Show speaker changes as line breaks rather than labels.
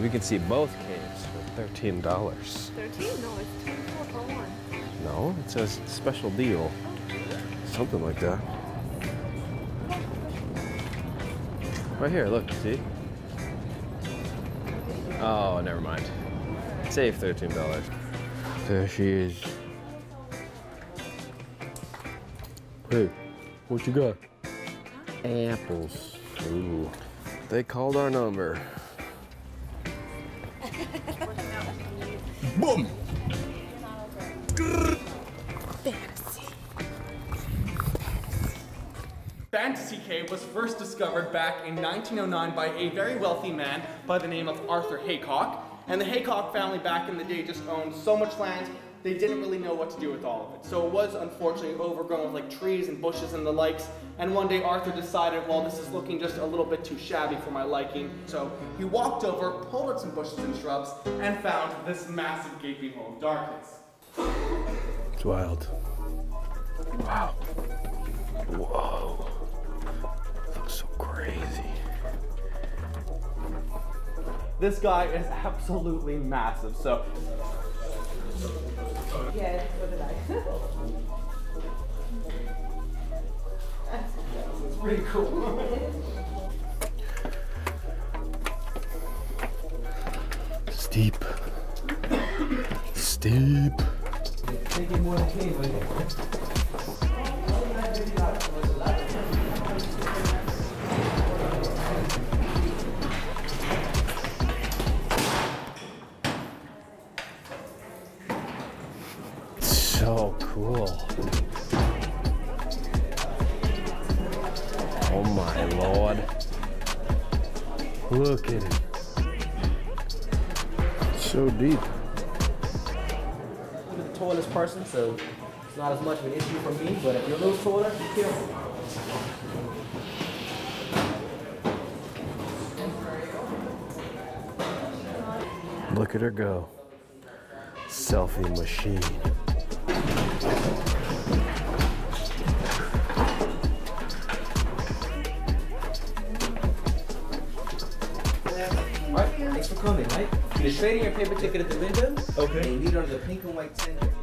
We can see both caves for $13.
13? No, it's 24 for one.
No, it says special deal. Something like that. Right here, look, see? Oh, never mind. Save $13. There she is. Hey, what you got? Apples. Ooh. They called our number.
Boom! Fantasy Cave was first discovered back in 1909 by a very wealthy man by the name of Arthur Haycock. And the Haycock family back in the day just owned so much land, they didn't really know what to do with all of it. So it was unfortunately overgrown with like trees and bushes and the likes. And one day Arthur decided, well, this is looking just a little bit too shabby for my liking. So he walked over, pulled out some bushes and shrubs, and found this massive gaping hole of darkness.
It's wild. Wow. Whoa. Looks so crazy.
This guy is absolutely massive. So
Yeah, so did I.
it's pretty cool.
Steep. Steep. So cool. Oh my lord. Look at it. So deep.
I'm the tallest person, so it's not as much of an issue for me. But if you're a little taller, be careful.
Look at her go. Selfie machine.
Alright, thanks for coming, right? You just trade in your paper ticket at the window.
Okay.
And you leave it under the pink and white tent.